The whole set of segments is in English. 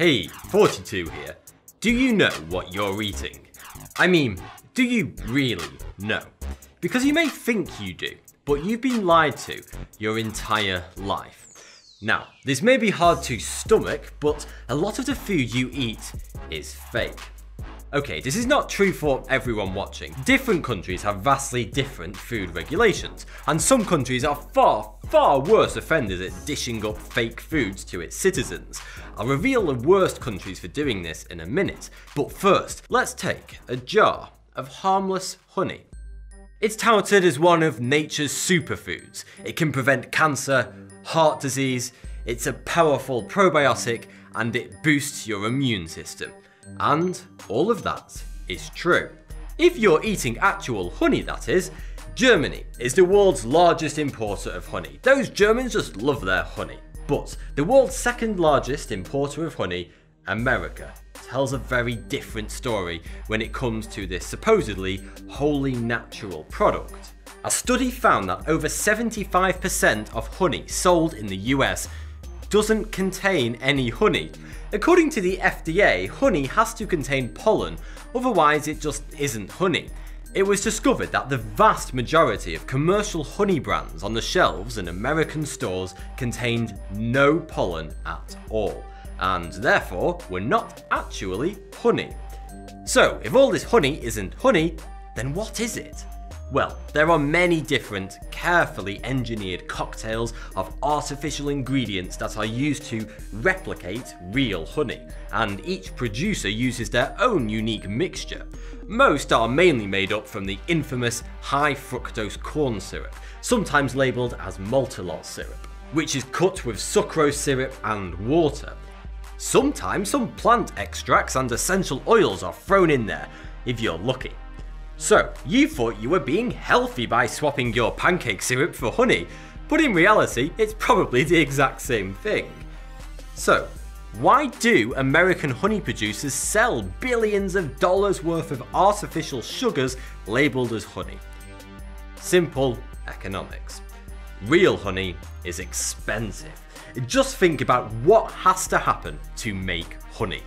Hey, Thoughty2 here. Do you know what you're eating? I mean, do you really know? Because you may think you do, but you've been lied to your entire life. Now, this may be hard to stomach, but a lot of the food you eat is fake. Okay, this is not true for everyone watching. Different countries have vastly different food regulations, and some countries are far, far worse offenders at dishing up fake foods to its citizens. I'll reveal the worst countries for doing this in a minute, but first, let's take a jar of harmless honey. It's touted as one of nature's superfoods. It can prevent cancer, heart disease, it's a powerful probiotic, and it boosts your immune system. And all of that is true. If you're eating actual honey, that is, Germany is the world's largest importer of honey. Those Germans just love their honey. But the world's second largest importer of honey, America, tells a very different story when it comes to this supposedly wholly natural product. A study found that over 75% of honey sold in the US doesn't contain any honey, According to the FDA, honey has to contain pollen, otherwise it just isn't honey. It was discovered that the vast majority of commercial honey brands on the shelves in American stores contained no pollen at all, and therefore were not actually honey. So, if all this honey isn't honey, then what is it? Well, there are many different, carefully engineered cocktails of artificial ingredients that are used to replicate real honey, and each producer uses their own unique mixture. Most are mainly made up from the infamous high fructose corn syrup, sometimes labelled as maltolol syrup, which is cut with sucrose syrup and water. Sometimes some plant extracts and essential oils are thrown in there, if you're lucky. So, you thought you were being healthy by swapping your pancake syrup for honey, but in reality, it's probably the exact same thing. So, why do American honey producers sell billions of dollars worth of artificial sugars labelled as honey? Simple economics. Real honey is expensive. Just think about what has to happen to make honey.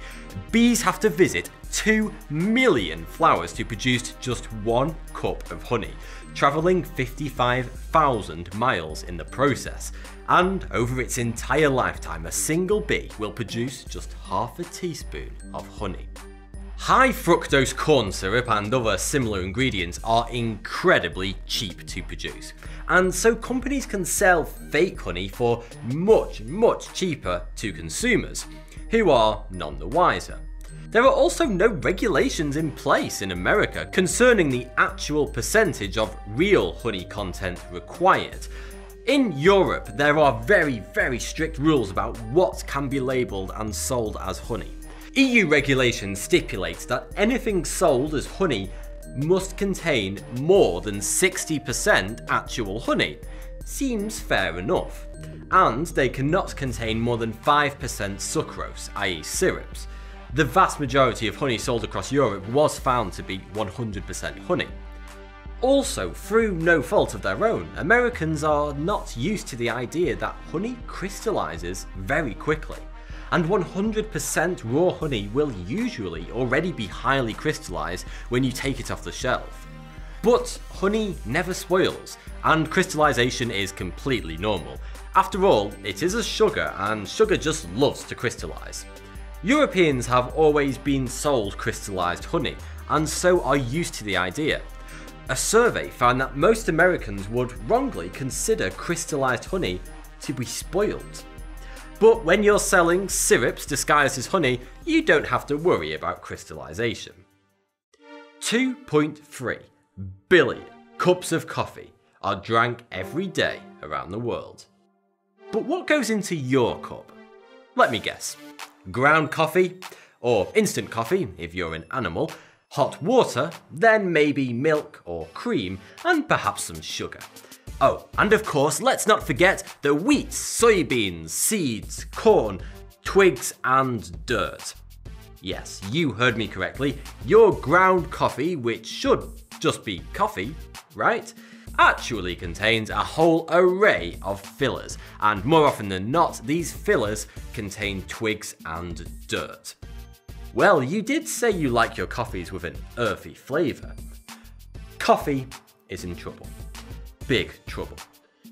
Bees have to visit 2 million flowers to produce just one cup of honey, travelling 55,000 miles in the process. And over its entire lifetime, a single bee will produce just half a teaspoon of honey. High fructose corn syrup and other similar ingredients are incredibly cheap to produce, and so companies can sell fake honey for much, much cheaper to consumers, who are none the wiser. There are also no regulations in place in America concerning the actual percentage of real honey content required. In Europe, there are very, very strict rules about what can be labelled and sold as honey. EU regulation stipulates that anything sold as honey must contain more than 60% actual honey. Seems fair enough. And they cannot contain more than 5% sucrose, i.e. syrups the vast majority of honey sold across Europe was found to be 100% honey. Also, through no fault of their own, Americans are not used to the idea that honey crystallizes very quickly, and 100% raw honey will usually already be highly crystallized when you take it off the shelf. But honey never spoils, and crystallization is completely normal. After all, it is a sugar, and sugar just loves to crystallize. Europeans have always been sold crystallized honey, and so are used to the idea. A survey found that most Americans would wrongly consider crystallized honey to be spoiled. But when you're selling syrups disguised as honey, you don't have to worry about crystallization. 2.3 billion cups of coffee are drank every day around the world. But what goes into your cup? Let me guess ground coffee, or instant coffee if you're an animal, hot water, then maybe milk or cream, and perhaps some sugar. Oh, and of course, let's not forget the wheat, soybeans, seeds, corn, twigs, and dirt. Yes, you heard me correctly. Your ground coffee, which should just be coffee, right? Actually contains a whole array of fillers, and more often than not, these fillers contain twigs and dirt. Well, you did say you like your coffees with an earthy flavour. Coffee is in trouble. Big trouble.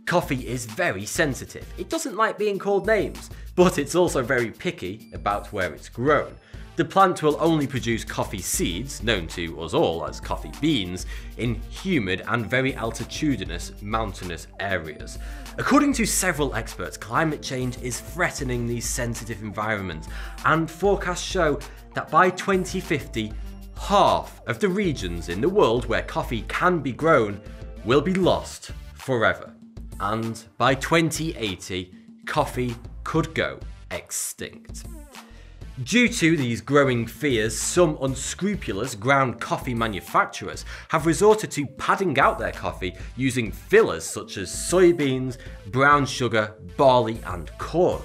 Coffee is very sensitive. It doesn't like being called names, but it's also very picky about where it's grown. The plant will only produce coffee seeds, known to us all as coffee beans, in humid and very altitudinous mountainous areas. According to several experts, climate change is threatening these sensitive environments, and forecasts show that by 2050, half of the regions in the world where coffee can be grown will be lost forever. And by 2080, coffee could go extinct. Due to these growing fears, some unscrupulous ground coffee manufacturers have resorted to padding out their coffee using fillers such as soybeans, brown sugar, barley, and corn.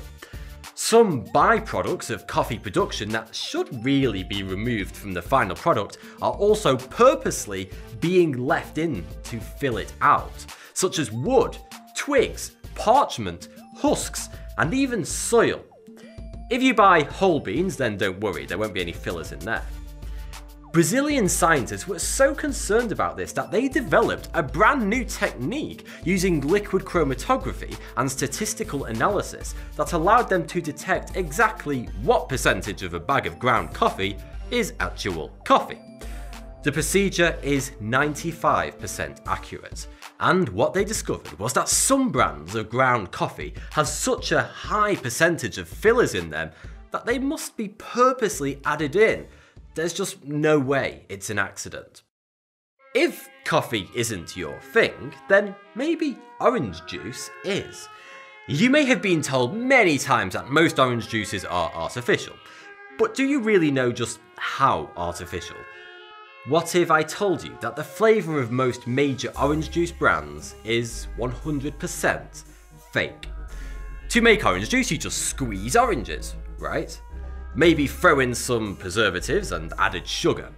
Some byproducts of coffee production that should really be removed from the final product are also purposely being left in to fill it out, such as wood, twigs, parchment, husks, and even soil. If you buy whole beans, then don't worry, there won't be any fillers in there. Brazilian scientists were so concerned about this that they developed a brand new technique using liquid chromatography and statistical analysis that allowed them to detect exactly what percentage of a bag of ground coffee is actual coffee. The procedure is 95% accurate, and what they discovered was that some brands of ground coffee have such a high percentage of fillers in them that they must be purposely added in. There's just no way it's an accident. If coffee isn't your thing, then maybe orange juice is. You may have been told many times that most orange juices are artificial, but do you really know just how artificial? What if I told you that the flavour of most major orange juice brands is 100% fake? To make orange juice, you just squeeze oranges, right? Maybe throw in some preservatives and added sugar.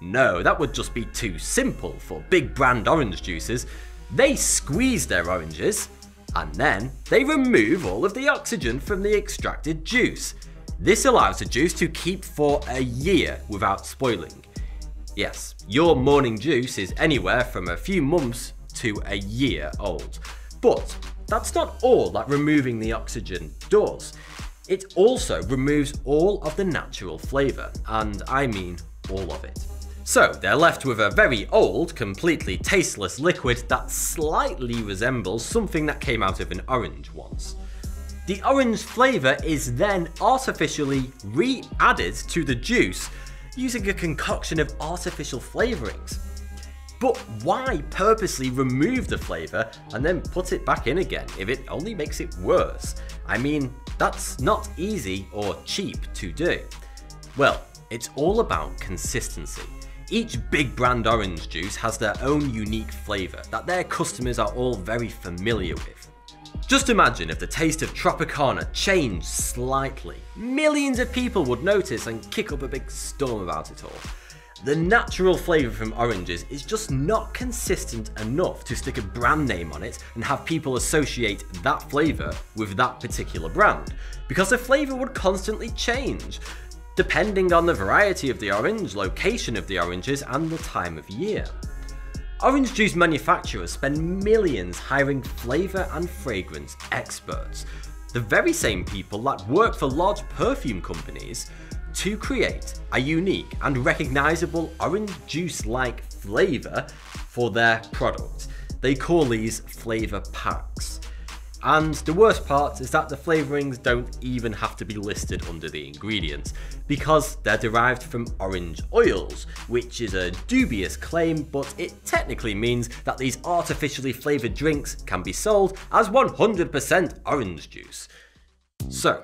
No, that would just be too simple for big brand orange juices. They squeeze their oranges, and then they remove all of the oxygen from the extracted juice. This allows the juice to keep for a year without spoiling. Yes, your morning juice is anywhere from a few months to a year old. But that's not all that removing the oxygen does. It also removes all of the natural flavour, and I mean all of it. So they're left with a very old, completely tasteless liquid that slightly resembles something that came out of an orange once. The orange flavour is then artificially re-added to the juice using a concoction of artificial flavourings. But why purposely remove the flavour and then put it back in again if it only makes it worse? I mean, that's not easy or cheap to do. Well, it's all about consistency. Each big brand orange juice has their own unique flavour that their customers are all very familiar with. Just imagine if the taste of Tropicana changed slightly. Millions of people would notice and kick up a big storm about it all. The natural flavour from oranges is just not consistent enough to stick a brand name on it and have people associate that flavour with that particular brand, because the flavour would constantly change, depending on the variety of the orange, location of the oranges, and the time of year. Orange juice manufacturers spend millions hiring flavour and fragrance experts, the very same people that work for large perfume companies, to create a unique and recognisable orange juice like flavour for their product. They call these flavour packs. And the worst part is that the flavourings don't even have to be listed under the ingredients, because they're derived from orange oils, which is a dubious claim, but it technically means that these artificially flavoured drinks can be sold as 100% orange juice. So,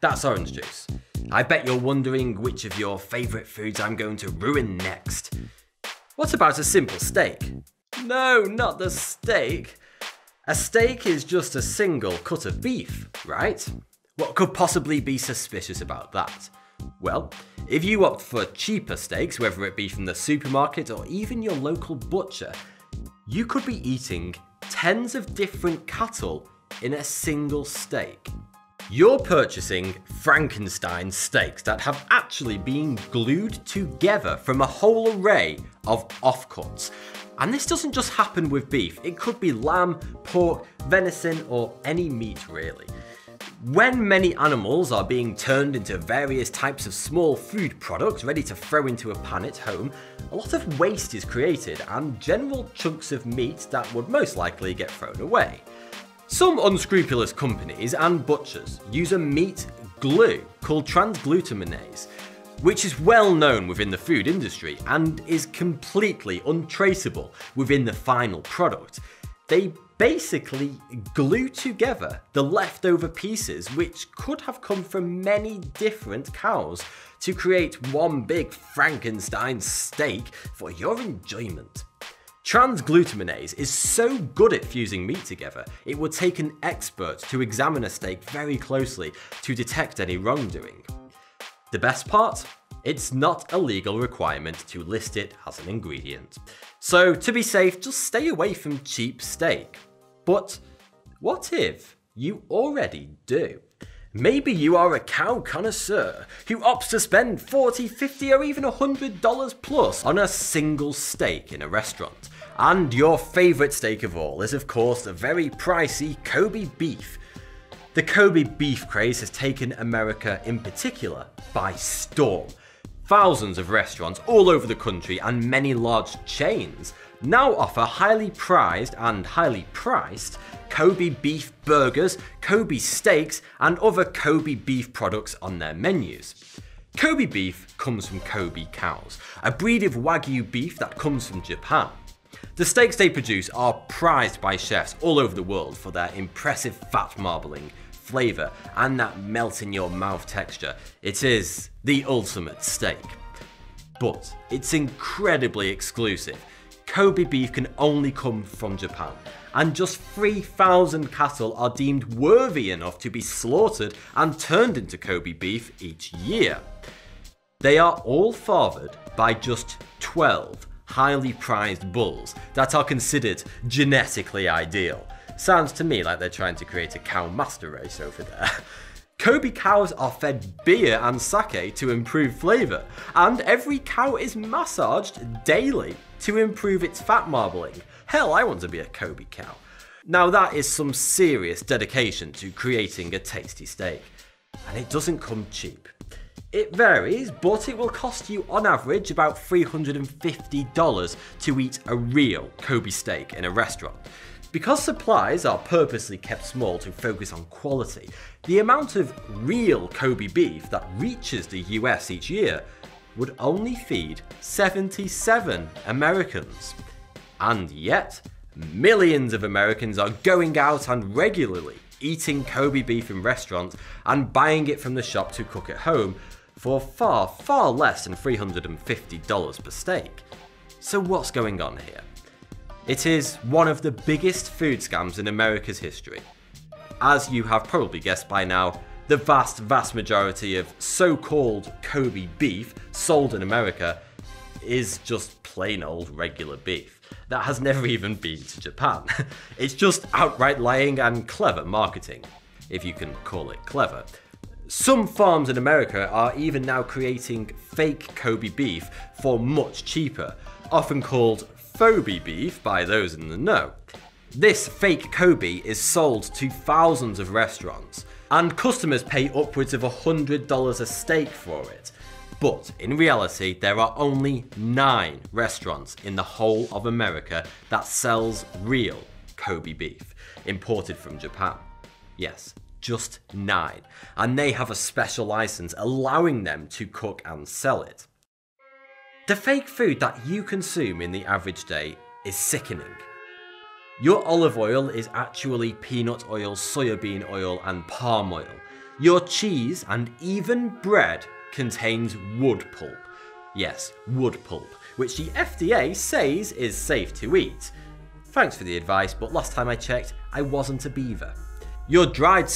that's orange juice. I bet you're wondering which of your favourite foods I'm going to ruin next. What about a simple steak? No, not the steak. A steak is just a single cut of beef, right? What could possibly be suspicious about that? Well, if you opt for cheaper steaks, whether it be from the supermarket or even your local butcher, you could be eating tens of different cattle in a single steak. You're purchasing Frankenstein steaks that have actually been glued together from a whole array of offcuts. And this doesn't just happen with beef, it could be lamb, pork, venison, or any meat really. When many animals are being turned into various types of small food products ready to throw into a pan at home, a lot of waste is created and general chunks of meat that would most likely get thrown away. Some unscrupulous companies and butchers use a meat glue called transglutaminase, which is well known within the food industry and is completely untraceable within the final product. They basically glue together the leftover pieces which could have come from many different cows to create one big Frankenstein steak for your enjoyment. Transglutaminase is so good at fusing meat together, it would take an expert to examine a steak very closely to detect any wrongdoing. The best part? It's not a legal requirement to list it as an ingredient. So to be safe, just stay away from cheap steak. But what if you already do? Maybe you are a cow connoisseur who opts to spend 40, 50 or even $100 plus on a single steak in a restaurant. And your favourite steak of all is of course the very pricey Kobe beef. The Kobe beef craze has taken America in particular by storm. Thousands of restaurants all over the country and many large chains now offer highly prized and highly priced Kobe beef burgers, Kobe steaks, and other Kobe beef products on their menus. Kobe beef comes from Kobe cows, a breed of Wagyu beef that comes from Japan. The steaks they produce are prized by chefs all over the world for their impressive fat marbling, flavour, and that melt in your mouth texture. It is the ultimate steak. But it's incredibly exclusive. Kobe beef can only come from Japan, and just 3,000 cattle are deemed worthy enough to be slaughtered and turned into Kobe beef each year. They are all fathered by just 12 highly prized bulls that are considered genetically ideal. Sounds to me like they're trying to create a cow master race over there. Kobe cows are fed beer and sake to improve flavour, and every cow is massaged daily to improve its fat marbling. Hell, I want to be a Kobe cow. Now that is some serious dedication to creating a tasty steak, and it doesn't come cheap. It varies, but it will cost you on average about $350 to eat a real Kobe steak in a restaurant. Because supplies are purposely kept small to focus on quality, the amount of real Kobe beef that reaches the US each year would only feed 77 Americans. And yet, millions of Americans are going out and regularly eating Kobe beef in restaurants and buying it from the shop to cook at home for far, far less than $350 per steak. So what's going on here? It is one of the biggest food scams in America's history. As you have probably guessed by now, the vast, vast majority of so-called Kobe beef sold in America is just plain old regular beef that has never even been to Japan. it's just outright lying and clever marketing, if you can call it clever. Some farms in America are even now creating fake Kobe beef for much cheaper, often called Faux-be beef by those in the know. This fake Kobe is sold to thousands of restaurants, and customers pay upwards of $100 a steak for it. But in reality, there are only nine restaurants in the whole of America that sells real Kobe beef, imported from Japan. Yes, just nine, and they have a special license allowing them to cook and sell it. The fake food that you consume in the average day is sickening. Your olive oil is actually peanut oil, soybean oil, and palm oil. Your cheese and even bread contains wood pulp. Yes, wood pulp, which the FDA says is safe to eat. Thanks for the advice, but last time I checked, I wasn't a beaver. Your dried